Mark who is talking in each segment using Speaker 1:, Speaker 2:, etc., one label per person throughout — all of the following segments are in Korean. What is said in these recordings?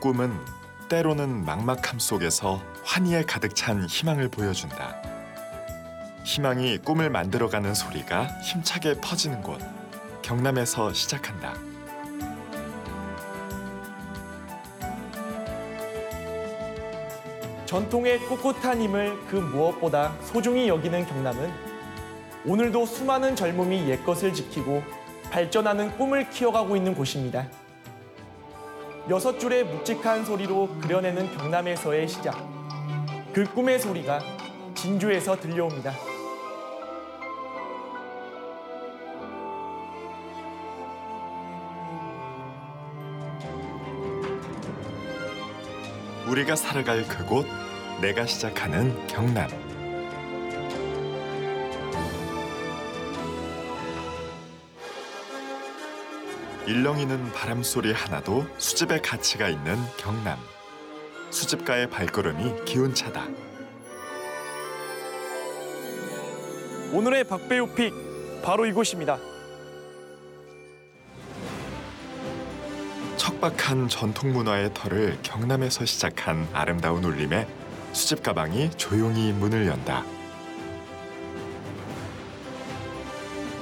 Speaker 1: 꿈은 때로는 막막함 속에서 환희에 가득 찬 희망을 보여준다. 희망이 꿈을 만들어가는 소리가 힘차게 퍼지는 곳 경남에서 시작한다.
Speaker 2: 전통의 꿋꿋한 힘을 그 무엇보다 소중히 여기는 경남은 오늘도 수많은 젊음이 옛것을 지키고 발전하는 꿈을 키워가고 있는 곳입니다. 여섯 줄의 묵직한 소리로 그려내는 경남에서의 시작. 그 꿈의 소리가 진주에서 들려옵니다.
Speaker 1: 우리가 살아갈 그곳 내가 시작하는 경남. 일렁이는 바람 소리 하나도 수집의 가치가 있는 경남. 수집가의 발걸음이 기운차다.
Speaker 2: 오늘의 박배우 픽 바로 이곳입니다.
Speaker 1: 척박한 전통 문화의 터를 경남에서 시작한 아름다운 울림에 수집 가방이 조용히 문을 연다.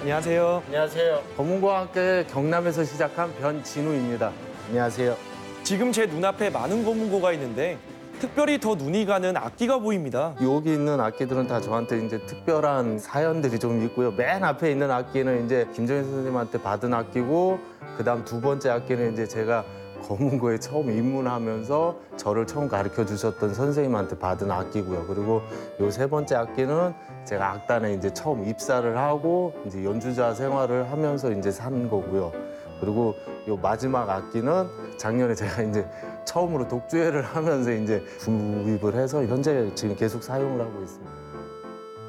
Speaker 2: 안녕하세요.
Speaker 3: 안녕하세요. 검은고학교의 경남에서 시작한 변진우입니다. 안녕하세요.
Speaker 2: 지금 제 눈앞에 많은 검은고가 있는데 특별히 더 눈이 가는 악기가 보입니다.
Speaker 3: 여기 있는 악기들은 다 저한테 이제 특별한 사연들이 좀 있고요. 맨 앞에 있는 악기는 이제 김정일 선생님한테 받은 악기고 그다음 두 번째 악기는 이제 제가 검은고에 처음 입문하면서 저를 처음 가르쳐 주셨던 선생님한테 받은 악기고요. 그리고 요 세 번째 악기는 제가 악단에 이제 처음 입사를 하고 이제 연주자 생활을 하면서 이제 산 거고요. 그리고 요 마지막 악기는 작년에 제가 이제 처음으로 독주회를 하면서 이제 구입을 해서 현재 지금 계속 사용을 하고 있습니다.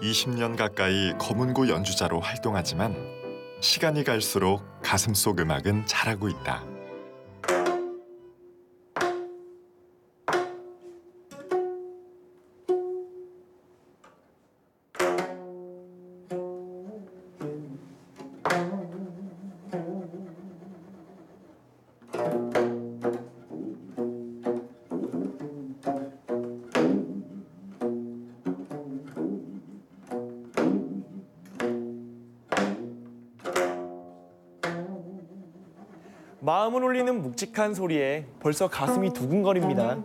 Speaker 1: 20년 가까이 검은고 연주자로 활동하지만 시간이 갈수록 가슴속 음악은 자라고 있다.
Speaker 2: 마음을 울리는 묵직한 소리에 벌써 가슴이 두근거립니다.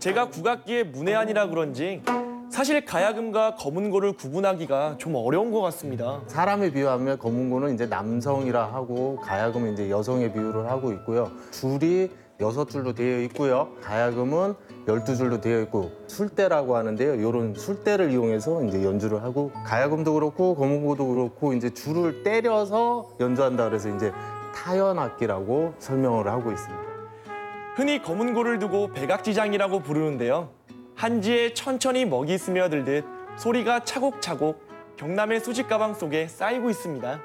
Speaker 2: 제가 국악기의 문외한이라 그런지 사실 가야금과 검은고를 구분하기가 좀 어려운 것 같습니다.
Speaker 3: 사람에 비유하면 검은고는 이제 남성이라 하고 가야금은 이제 여성의 비유를 하고 있고요. 줄이 여섯 줄로 되어 있고요. 가야금은 열두 줄로 되어 있고 술대라고 하는데요. 이런 술대를 이용해서 이제 연주를 하고 가야금도 그렇고 검은고도 그렇고 이제 줄을 때려서 연주한다 그래서 이제 타연악기라고 설명을 하고 있습니다.
Speaker 2: 흔히 검은고를 두고 백악지장이라고 부르는데요. 한지에 천천히 먹이 스며들듯 소리가 차곡차곡 경남의 수직 가방 속에 쌓이고 있습니다.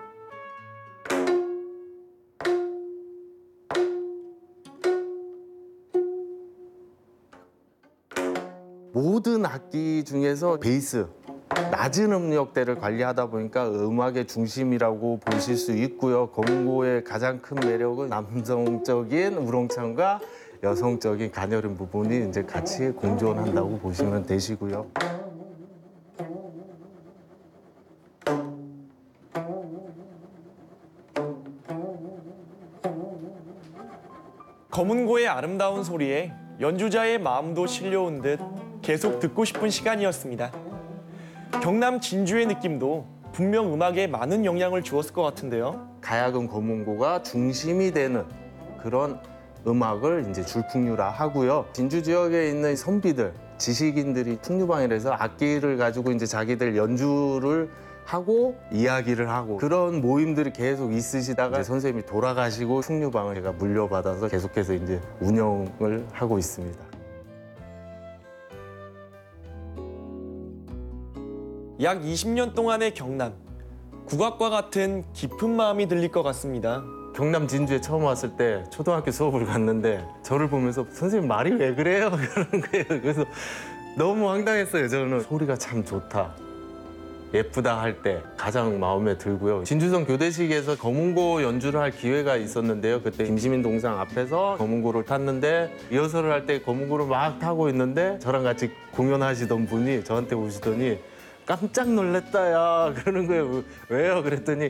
Speaker 3: 모든 악기 중에서 베이스 낮은 음역대를 관리하다 보니까 음악의 중심이라고 보실 수 있고요. 검고의 가장 큰 매력은 남성적인 우렁찬과 여성적인 가녀린 부분이 이제 같이 공존한다고 보시면 되시고요.
Speaker 2: 검은고의 아름다운 소리에 연주자의 마음도 실려온 듯 계속 듣고 싶은 시간이었습니다. 경남 진주의 느낌도 분명 음악에 많은 영향을 주었을 것 같은데요.
Speaker 3: 가야금 검은고가 중심이 되는 그런 음악을 이제 줄풍류라 하고요. 진주 지역에 있는 선비들, 지식인들이 풍류방이라서 악기를 가지고 이제 자기들 연주를 하고 이야기를 하고 그런 모임들이 계속 있으시다가 이제 선생님이 돌아가시고 풍류방을 제가 물려받아서 계속해서 이제 운영을 하고 있습니다.
Speaker 2: 약 20년 동안의 경남. 국악과 같은 깊은 마음이 들릴 것 같습니다.
Speaker 3: 경남 진주에 처음 왔을 때 초등학교 수업을 갔는데 저를 보면서 선생님 말이 왜 그래요? 그러는 거예요. 그래서 너무 황당했어요. 저는 소리가 참 좋다. 예쁘다 할 때 가장 마음에 들고요. 진주성 교대식에서 거문고 연주를 할 기회가 있었는데요. 그때 김시민 동상 앞에서 거문고를 탔는데 리허설을 할 때 거문고를 막 타고 있는데 저랑 같이 공연하시던 분이 저한테 오시더니 깜짝 놀랬다 야 그러는 거예요. 왜요? 그랬더니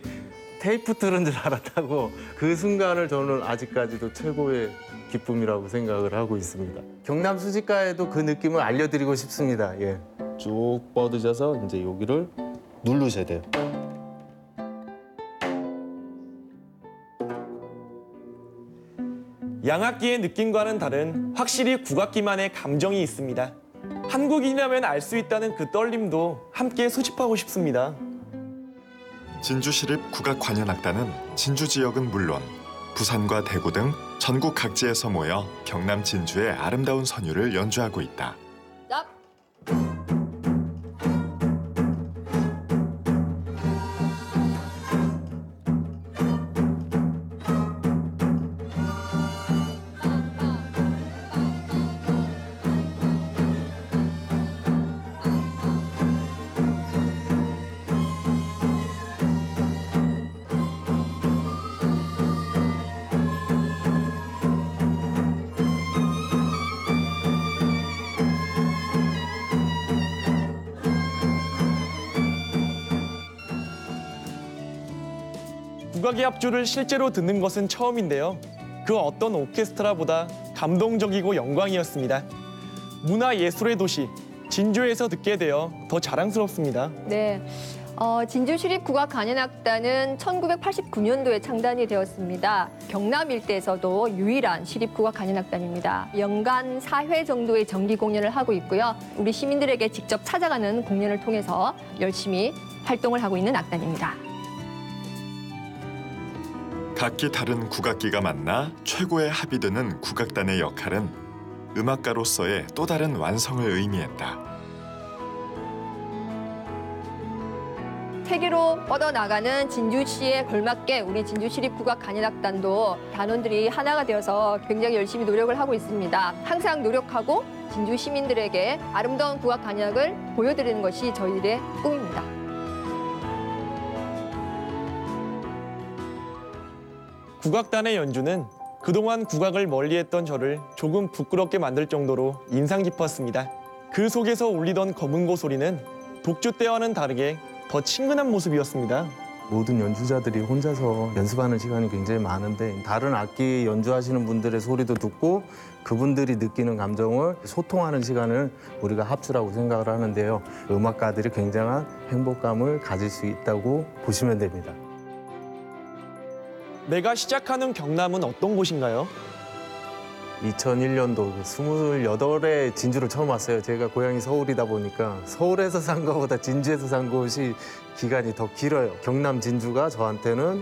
Speaker 3: 테이프 틀은 줄 알았다고 그 순간을 저는 아직까지도 최고의 기쁨이라고 생각을 하고 있습니다. 경남 수지가에도 그 느낌을 알려드리고 싶습니다. 예. 쭉 뻗으셔서 이제 여기를 누르셔야 돼요.
Speaker 2: 양악기의 느낌과는 다른 확실히 국악기만의 감정이 있습니다. 한국인이라면 알 수 있다는 그 떨림도 함께 수집하고 싶습니다.
Speaker 1: 진주시립 국악관현악단은 진주 지역은 물론 부산과 대구 등 전국 각지에서 모여 경남 진주의 아름다운 선율을 연주하고 있다.
Speaker 2: 국악의 합주를 실제로 듣는 것은 처음인데요. 그 어떤 오케스트라보다 감동적이고 영광이었습니다. 문화 예술의 도시 진주에서 듣게 되어 더 자랑스럽습니다.
Speaker 4: 네. 어, 진주시립국악관현악단은 1989년도에 창단이 되었습니다. 경남 일대에서도 유일한 시립국악관현악단입니다. 연간 4회 정도의 정기 공연을 하고 있고요. 우리 시민들에게 직접 찾아가는 공연을 통해서 열심히 활동을 하고 있는 악단입니다.
Speaker 1: 각기 다른 국악기가 만나 최고의 합이 되는 국악단의 역할은 음악가로서의 또 다른 완성을 의미했다.
Speaker 4: 세계로 뻗어나가는 진주시에 걸맞게 우리 진주시립 국악관현악단도 단원들이 하나가 되어서 굉장히 열심히 노력을 하고 있습니다. 항상 노력하고 진주 시민들에게 아름다운 국악관현악을 보여드리는 것이 저희들의 꿈입니다.
Speaker 2: 국악단의 연주는 그동안 국악을 멀리했던 저를 조금 부끄럽게 만들 정도로 인상 깊었습니다. 그 속에서 울리던 검은고 소리는 독주 때와는 다르게 더 친근한 모습이었습니다.
Speaker 3: 모든 연주자들이 혼자서 연습하는 시간이 굉장히 많은데 다른 악기 연주하시는 분들의 소리도 듣고 그분들이 느끼는 감정을 소통하는 시간을 우리가 합주라고 생각을 하는데요. 음악가들이 굉장한 행복감을 가질 수 있다고 보시면 됩니다.
Speaker 2: 내가 시작하는 경남은 어떤 곳인가요?
Speaker 3: 2001년도 28에 진주를 처음 왔어요. 제가 고향이 서울이다 보니까 서울에서 산 것보다 진주에서 산 곳이 기간이 더 길어요. 경남 진주가 저한테는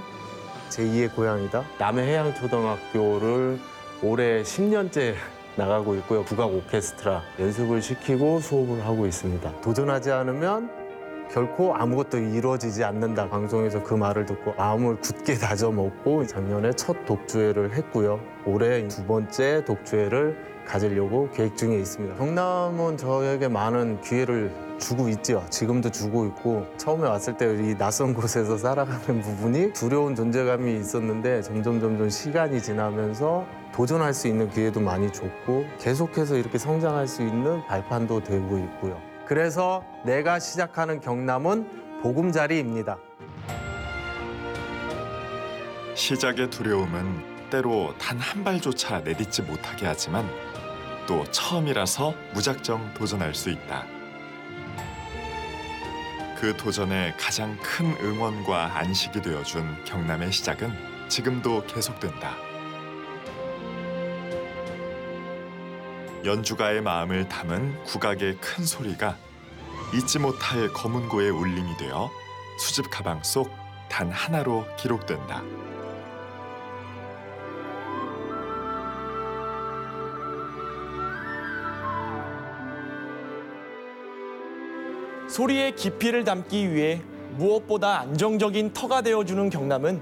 Speaker 3: 제2의 고향이다. 남해해양초등학교를 올해 10년째 나가고 있고요. 국악 오케스트라 연습을 시키고 수업을 하고 있습니다. 도전하지 않으면 결코 아무것도 이루어지지 않는다. 방송에서 그 말을 듣고 마음을 굳게 다져 먹고 작년에 첫 독주회를 했고요. 올해 두 번째 독주회를 가지려고 계획 중에 있습니다. 경남은 저에게 많은 기회를 주고 있죠. 지금도 주고 있고 처음에 왔을 때 이 낯선 곳에서 살아가는 부분이 두려운 존재감이 있었는데 점점 점점 시간이 지나면서 도전할 수 있는 기회도 많이 줬고 계속해서 이렇게 성장할 수 있는 발판도 되고 있고요. 그래서 내가 시작하는 경남은 보금자리입니다.
Speaker 1: 시작의 두려움은 때로 단 한 발조차 내딛지 못하게 하지만 또 처음이라서 무작정 도전할 수 있다. 그 도전에 가장 큰 응원과 안식이 되어준 경남의 시작은 지금도 계속된다. 연주가의 마음을 담은 국악의 큰 소리가 잊지 못할 검은고의 울림이 되어 수집 가방 속 단 하나로 기록된다.
Speaker 2: 소리의 깊이를 담기 위해 무엇보다 안정적인 터가 되어주는 경남은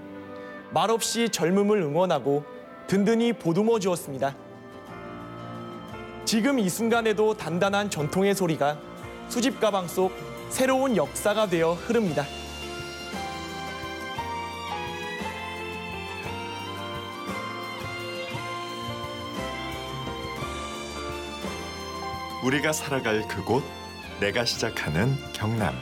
Speaker 2: 말없이 젊음을 응원하고 든든히 보듬어 주었습니다. 지금 이 순간에도 단단한 전통의 소리가 수집 가방 속 새로운 역사가 되어 흐릅니다.
Speaker 1: 우리가 살아갈 그곳 내가 시작하는 경남